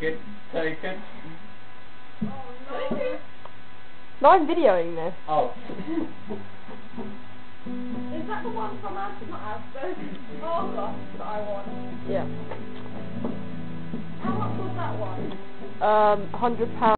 Take it. Take it. Oh no. No, I'm videoing this. Oh. Is that the one from Aston? Oh gosh, that I want. Yeah. How much was that one? Um, hundred pounds.